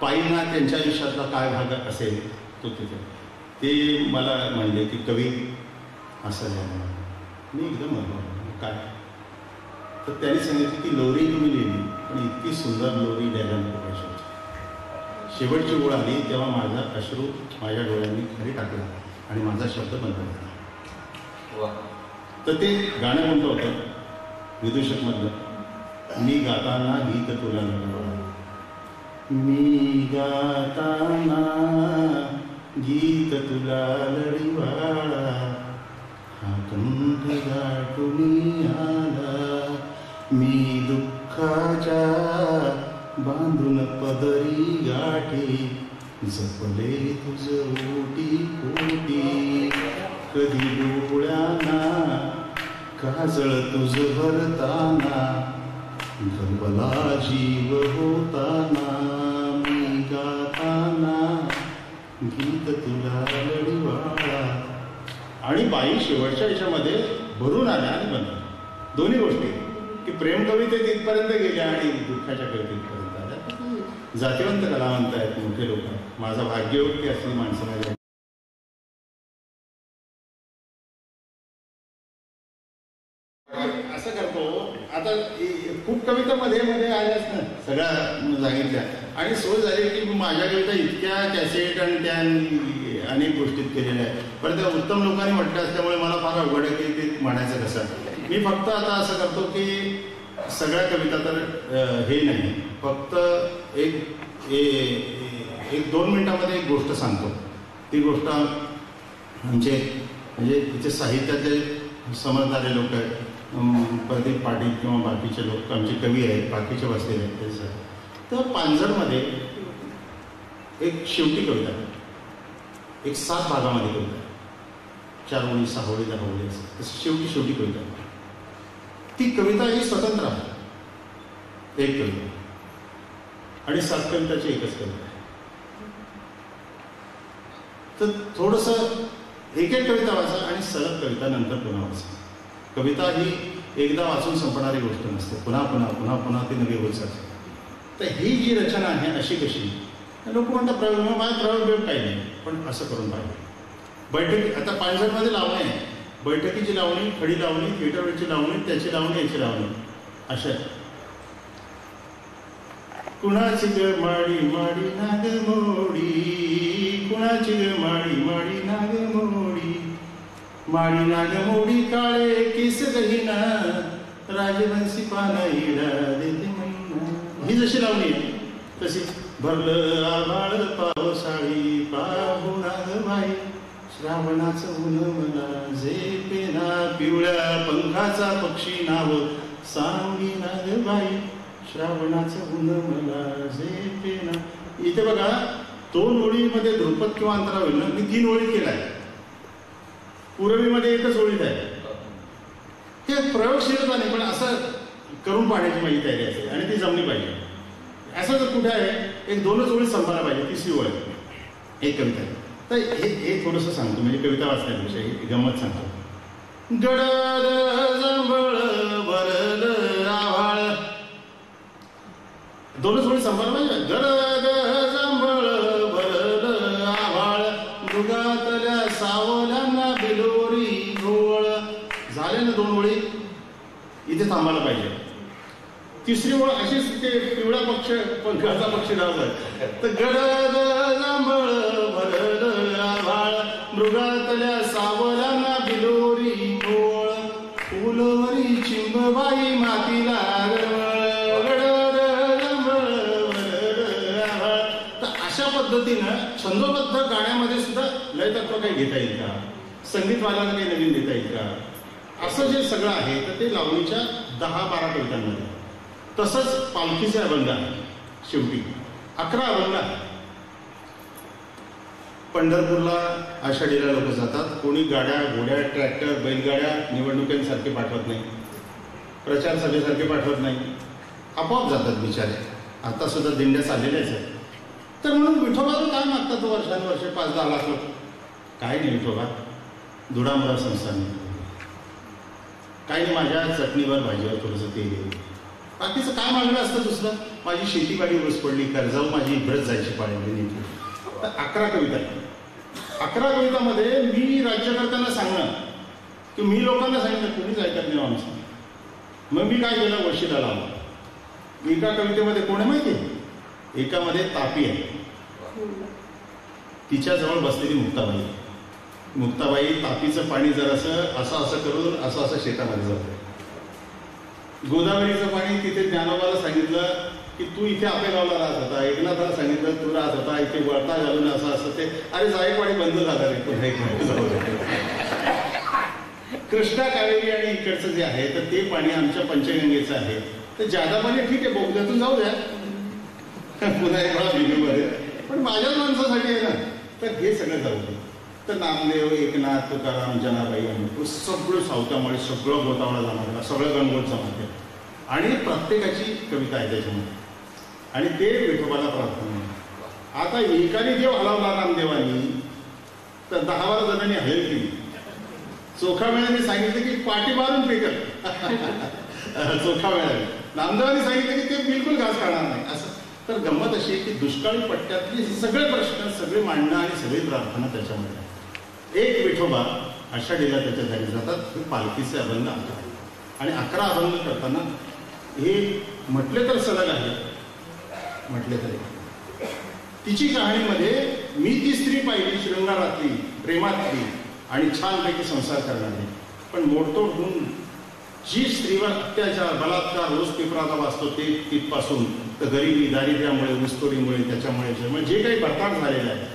पायींना त्यांच्या आयुष्यातला काय भाग असेल तो तिथे. ते मला म्हणले की कवी असं झालं. मी एकदम अनुभव काय? तर त्यांनी सांगितलं की लोरी तुम्ही लिहिली पण इतकी सुंदर लोरी द्यायला नको पाहिजे. शेवटची ओळ आली तेव्हा माझा अश्रू माझ्या डोळ्यांनी खरी टाकला. आणि माझा शब्द बंद झाला वा. तर ते गाणं कोणतं होतं? विदूषकमधलं मी गाताना गीत तुला मी गाताना गीत तुला लढिवाळा हा कंठ गाठून आला. मी दुःखाच्या बांधून पदरी गाठी. जपले तुझ ओटी कोटी कधी डोळ्याना काजळ तुझ भरताना गंबला जीव होताना मी गाताना गीत तुला लढिवाळा. आणि बाई शेवटच्या याच्यामध्ये भरून आल्या आणि बनल्या. दोन्ही गोष्टी की प्रेम कवितेत इथपर्यंत गेल्या आणि दुःखाच्या कवितेत जातिवंत कलावंत आहेत मोठे लोक. माझा भाग्यवती असली माणसं माझ्या असं करतो. आता खूप कविता मध्ये मध्ये आल्याच ना सगळ्या सांगितल्या. आणि सोय झाली की माझ्या कविता इतक्या कॅसेट आणि त्या अनेक गोष्टीत केलेल्या आहेत. पण त्या उत्तम लोकांनी म्हटलं असल्यामुळे मला फार अवघड आहे की ते म्हणायचं कसं? मी फक्त आता असं करतो की सगळ्या कविता तर हे नाही. फक्त एक ए- एक दोन मिनिटामध्ये एक गोष्ट सांगतो. ती गोष्ट आमचे म्हणजे तिचे साहित्यातले समजणारे लोक आहेत. प्रदीप पाटील किंवा बाकीचे लोक आमचे कवी आहेत बाकीचे बसलेले आहेत ते सर तर पांजरमध्ये एक शेवटी कविता एक सात भागामध्ये कविता चार ओळी सहा ओळी दहा ओळी असं. तसं शेवटी शेवटी कविता ती कविता ही स्वतंत्र आहे. एक कविता. आणि सात कविताची एकच कविता आहे. तर थोडस एक एक कविता वाचा आणि सलग कविता नंतर पुन्हा वाचा. कविता ही एकदा वाचून संपणारी गोष्ट नसते. पुन्हा पुन्हा पुन्हा पुन्हा ती नवी होत जाते. तर ही जी रचना आहे अशी कशी? लोक म्हणतात प्रयोग माझा प्रयोग काही नाही पण असं करून पाहिजे बैठक आता पांढरमध्ये लावणे आहे बैठकीची लावणी खडी लावणी थिएटरची लावणी त्याची लावणी याची लावणी. अशा. कुणाची ग माडी माडी नाग मोडी? कुणाची ग माडी माडी नाग मोडी? माडी नाग मोडी काळे केस गहिना? राजवंशी पाना इडा देते ही जशी लावणी आहे तशी भरलं आभाळ पावसाळी पाहुणा नाग श्रावणाचं ऊन मला झेपेना पिवळ्या पंखाचा पक्षी नाव सांगी ना बाई. श्रावणाचं ऊन मला झेपेना. इथे बघा दोन ओळीमध्ये ध्रुपद किंवा अंतरा होईल ना मी तीन ओळी केलाय. पूर्वीमध्ये एकच ओळीत आहे. हे प्रयोगशीलता नाही पण असं करून पाहण्याची माझी तयारी असते आणि ती जमली पाहिजे. असं जर कुठे आहे एक दोनच ओळी संपायला पाहिजे तिसरी ओळ. आहे. एक कविता तर हे हे थोडंसं सांगतो म्हणजे कविता वाचण्यापेक्षा ही गंमत सांगतो. गडद जांभळ भरल आभाळ दोनच ओळी संपायला पाहिजे म्हणजे गडद आभाळ दुगातल्या सावल्यांना बिलोरी झोळ. झाले ना दोन ओळी इथे थांबायला पाहिजे. तिसरी ओळ अशीच ते पिवळा पक्ष पंखाचा पक्षी लावलाय तर गड जांभळ भरल आभाळ मृगातल्या सावलांना बिलोरी गोळ फुलवरी चिंबबाई मातीला तर अशा पद्धतीनं छंदोबद्ध गाण्यामध्ये सुद्धा लय तत्व काही घेता येईल का संगीतवाल्याला काही नवीन देता येईल का असं जे सगळं आहे तर ते लावणीच्या दहा बारा कवितांमध्ये तसंच पालखीचे अभंग आहे. शेवटी अकरा अभंग आहे पंढरपूरला आषाढीला लोक जातात. कोणी गाड्या घोड्या ट्रॅक्टर बैलगाड्या निवडणुकांसारखे पाठवत नाही. प्रचार सभेसारखे पाठवत नाही. आपोआप जातात बिचारे. आता सुद्धा दिंड्या चाललेल्याच आहेत. तर म्हणून विठोबाला काय मागतात वर्षानुवर्षे? पाच दहा लाख लोक. काय नाही विठोबा. दुडामुडा संस्थान काही नाही माझ्या चटणीवर भाजीवर थोडंसं तेल आणि तिचं काय मागणं असतं दुसरं? माझी शेतीबाडी ऊस पडली कर्जाऊ माझी इकडंच जायची पाळी तर अकरा कविता. अकरा कवितामध्ये मी राज्यकर्त्यांना सांगणार. की मी लोकांना सांगितलं तुम्हीच ऐकत नाही हो आमचं. मग मी काय केलं? वशिला लावलं. एका कवितेमध्ये कोण आहे माहिती? आहे एकामध्ये तापी आहे. तिच्याजवळ बसलेली मुक्ताबाई. मुक्ताबाई तापीचं पाणी जर असं असं असं करून असं असं शेतामध्ये जातं गोदावरीचं पाणी तिथे ज्ञानोबाला सांगितलं की तू इथे आपेगावला राहत होता. एकनाथाला सांगितलं तू राहत होता इथे वळता घालून असं असं ते. अरे जाई पाणी बंद झालं रे. पुन्हा एक जाऊ दे. कृष्णा कावेरी आणि इकडचं जे आहे तर ते पाणी आमच्या पंचगंगेचं आहे. तर जादा पाणी म्हणजे ठीक आहे बोगद्यातून जाऊ द्या. पुन्हा एक वेळा बिलूमध्ये पण माझ्याच माणसासाठी आहे ना. तर हे सगळं जाऊ दे. तर नामदेव एकनाथ तुकाराम जनाबाई अमृत सगळं सावतामुळे सगळं गोतावळा जाणार सगळं गणगोत जमाते आणि प्रत्येकाची कविता आहे त्याच्यामध्ये. आणि ते विठोबाला प्रार्थना आता एकाने देव हलवला नामदेवानी तर दहा बारा जणांनी हलेल केली चोखा वेळाने सांगितलं की पाठी मारून कर. चोखा वेळाने नामदेवाने सांगितलं की ते बिलकुल घास खाणार नाही. असं. तर गंमत अशी आहे की दुष्काळी पट्ट्यातले सगळे प्रश्न सगळे मांडणं आणि सगळी प्रार्थना त्याच्यामध्ये. एक विठोबा आषाढीला त्याच्या घरी जातात. हे पालखीचे अभंग अकरा आणि अकरा अभंग करताना हे म्हटले तर सलग आहे. म्हटले तरी. तिची कहाणीमध्ये मी ती स्त्री पाहिली शृंगारातली प्रेमातली आणि छानपैकी संसार करणारी पण मोडतोड होऊन जी स्त्रीवर अत्याचार बलात्कार रोज पेपराचा वाचतो ते तिथपासून तर गरिबी दारिद्र्यामुळे ऊसतोडीमुळे त्याच्यामुळे जे काही बर्ताट झालेलं आहे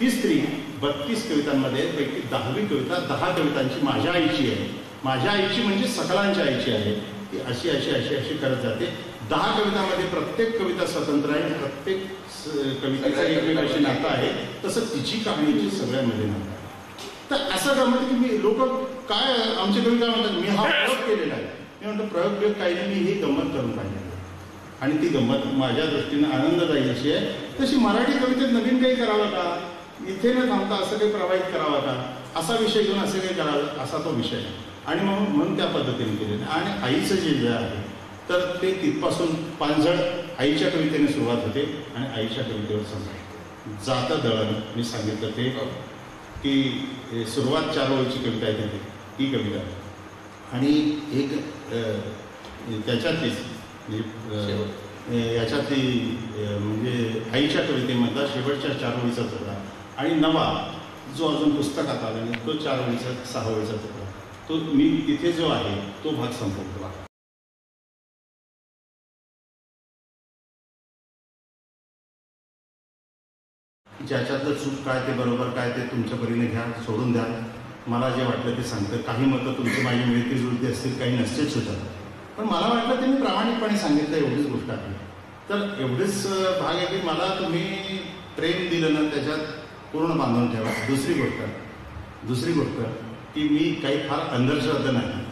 ती स्त्री बत्तीस कवितांमध्ये पैकी दहावी कविता दहा कवितांची माझ्या आईची आहे. माझ्या आईची म्हणजे सकलांच्या आईची आहे. ती अशी अशी अशी अशी करत जाते. दहा कवितामध्ये प्रत्येक कविता स्वतंत्र आहे प्रत्येक कवितेचं एकमेकाशी नातं आहे. तसं तिची कहाणीची सगळ्यामध्ये नातं आहे. तर असं का म्हणतं की मी लोक काय आमचे कवी काय म्हणतात मी हा प्रयोग केलेला आहे. मी म्हणतो प्रयोग प्रयोग काही नाही मी ही गंमत करून पाहिजे आणि ती गंमत माझ्या दृष्टीनं आनंददायी अशी आहे. तशी मराठी कवितेत नवीन काही करावं का? इथे न थांबता असं काही प्रवाहित करावं का? असा विषय घेऊन असं काही करावं? असा तो विषय आहे आणि मग म्हणून त्या पद्धतीने केलेलं आहे. आणि आईचं जे जे आहे तर ते तिथपासून पांजळ आईच्या कवितेने सुरुवात होते आणि आईच्या कवितेवर संपते जातं दळण मी सांगितलं ते की ए, सुरुवात चार ओळीची कविता आहे तिथे. ती कविता. आणि एक त्याच्यातलीच म्हणजे याच्यातली म्हणजे आईच्या कवितेमधला शेवटच्या चार ओळीचा तुकडा आणि नवा जो अजून पुस्तकात आला नाही तो चार ओळीचा सहा ओळीचा तुकडा तो मी तिथे जो आहे तो भाग संपवतो. ज्याच्यातलं चूक काय ते बरोबर काय ते तुमच्या परीने घ्या सोडून द्या. मला जे वाटलं ते सांगतं काही मतं तुमची माझी मिळती जुळती असतील काही नसतेच सुद्धा. पण मला वाटलं ते मी प्रामाणिकपणे सांगितलं एवढीच गोष्ट आहे. तर एवढेच भाग आहे की मला तुम्ही प्रेम दिलं ना त्याच्यात पूर्ण बांधून ठेवा. दुसरी गोष्ट दुसरी गोष्ट की मी काही फार अंधश्रद्धा नाही.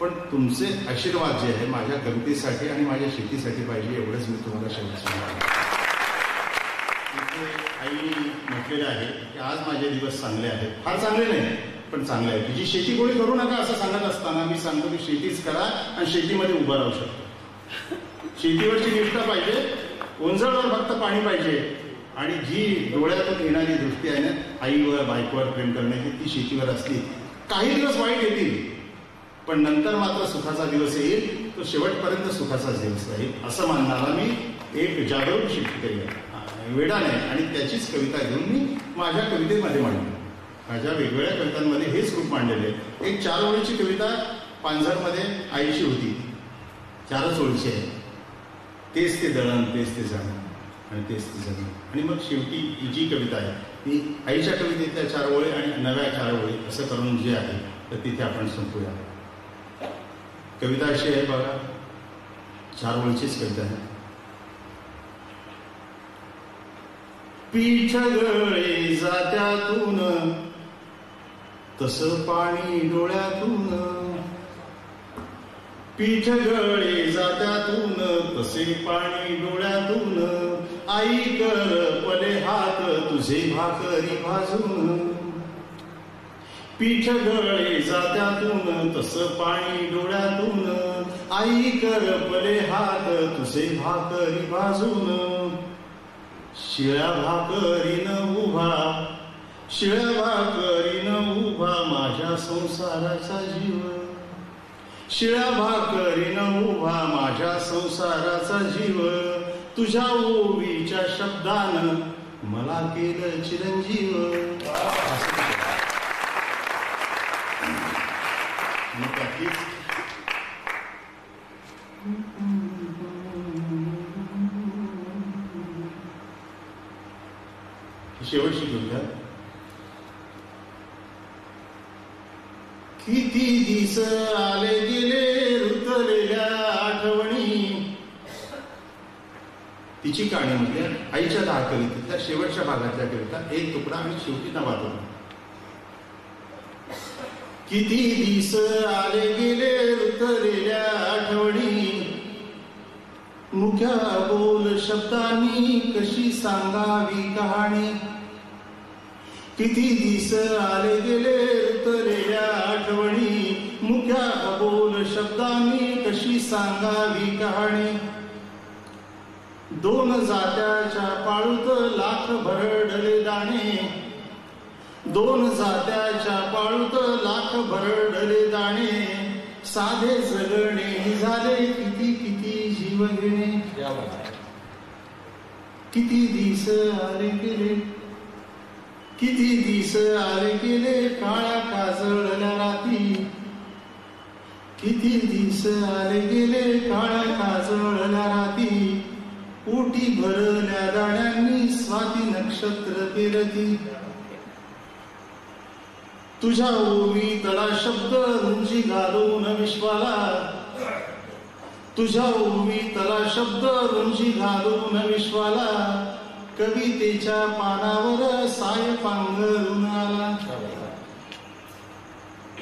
पण तुमचे आशीर्वाद जे आहे माझ्या गमतीसाठी आणि माझ्या शेतीसाठी पाहिजे एवढंच मी तुम्हाला शेवट सांगणार आई म्हटलेलं आहे की आज माझे दिवस चांगले आहेत. फार चांगले नाही. पण चांगलं आहे. तुझी शेती कोणी करू नका असं सांगत असताना मी सांगतो की शेतीच करा आणि शेतीमध्ये उभं राहू शकतो. शेतीवरची निष्ठा पाहिजे ओंजळवर फक्त पाणी पाहिजे. आणि जी डोळ्यातून येणारी दृष्टी आहे ना आईवर बायकोवर प्रेम करण्याची ती शेतीवर असली काही दिवस वाईट येतील. पण नंतर मात्र सुखाचा दिवस येईल तो शेवटपर्यंत सुखाचाच दिवस राहील. असं मानणारा मी एक जागरूक शेतकरी वेडाने. वेडा आणि त्याचीच कविता घेऊन मी माझ्या कवितेमध्ये मांडली माझ्या वेगवेगळ्या कवितांमध्ये हेच रूप मांडलेले आहे एक चार ओळीची कविता पांझरमध्ये आईची होती. चारच ओळीची आहे. तेच ते दळण तेच ते जाणं आणि तेच ते जगणं. आणि मग शेवटी ही जी कविता आहे ती आईच्या कवितेतल्या चार ओळी आणि नव्या चार ओळी असं करून जे आहे तर तिथे आपण संपूया. कविता अशी आहे बघा. चार ओळीचीच कविता आहे. पीठ गळे जात्यातून तस पाणी डोळ्यातून. पीठ गळे जात्यातून तसे पाणी डोळ्यातून. आई कर पले हात तुझे भाकरी भाजून. पीठ गळे जात्यातून तस पाणी डोळ्यातून. आई कर पले हात तुझे भाकरी भाजून. शिळ्या भाकरीन उभा शिळ्या करीन उभा माझ्या संसाराचा जीव. शिळ्या भाकरीन उभा माझ्या संसाराचा जीव. तुझ्या ओवीच्या शब्दानं मला केलं चिरंजीव. मग शेवटची घेऊया किती दिस आले गेले रुतलेल्या आठवणी. तिची कहाणी म्हणजे आईच्या दहा कवितेतल्या शेवटच्या भागातल्या कविता एक तुकडा आणि शेवटी नवा तुकडा किती दिस आले गेले रुतलेल्या आठवणी. मुख्या बोल शब्दांनी कशी सांगावी कहाणी. किती दिस आले गेले रुतलेल्या आठवणी. सांगावी कहाणी. दोन जात्याच्या पाळूत लाख भरडले दाणे. दोन जात्याच्या पाळूत लाख भरडले दाणे. साधे जगणे झाले किती किती जीव घेणे. किती दिस आले केले. किती दिस आले केले काळ्या काजळल्या राती. किती दिस आले गेले काळ्या काजळल्या राती. उटी भरल्या दाण्यांनी स्वाती नक्षत्र पेरती. तुझ्या ओमी तळा शब्द रुंजी घालून विश्वाला. तुझ्या ओमी तळा शब्द रुंजी घालून विश्वाला. कवितेच्या पानावर साय पांघरून आला.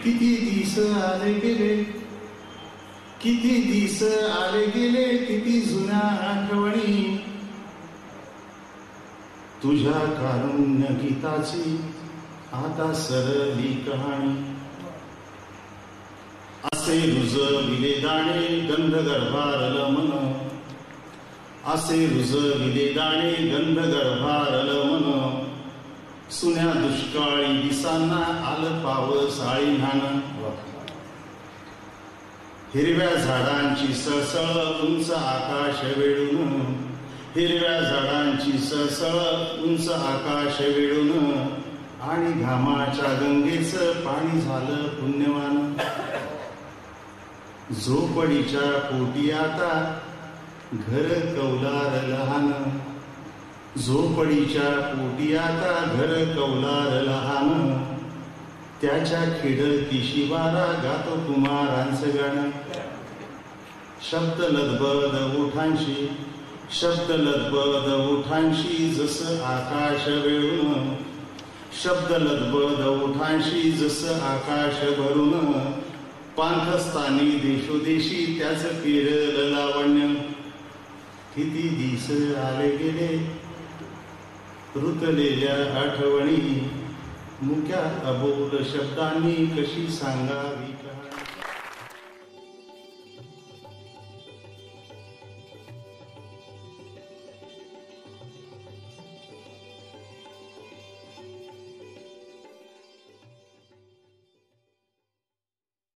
किती दिस आले गेले किती दिस आले गेले किती जुन्या आठवणी. तुझ्या कारुण्य गीताची आता सरली कहाणी. असे रुजविले दाणे गंध गर्भारल मन. असे रुजविले दाणे गंध गर्भारल मन. सुन्या दुष्काळी दिसांना आलं पावसाळी न्हाण. हिरव्या झाडांची सळसळ उंच आकाश वेळून हिरव्या झाडांची सळसळ उंच आकाश वेळून आणि घामाच्या गंगेचं पाणी झालं पुण्यवान. झोपडीच्या पोटी आता घर कौलार लहान. झोपडीच्या पोटी आता घर कौलार लहान. त्याच्या खेडळती शिवारा गातो कुमारांचं गाणं. शब्द लदबद ओठांशी शब्द लदबद ओठांशी जसं आकाश वेळून. शब्द लदबद ओठांशी जसं आकाश भरून. पांथस्थानी देशोदेशी त्याच पिरल लावण्य. किती दिस आले गेले? रुतलेल्या आठवणी. मुक्या अबोल शब्दांनी कशी सांगावी?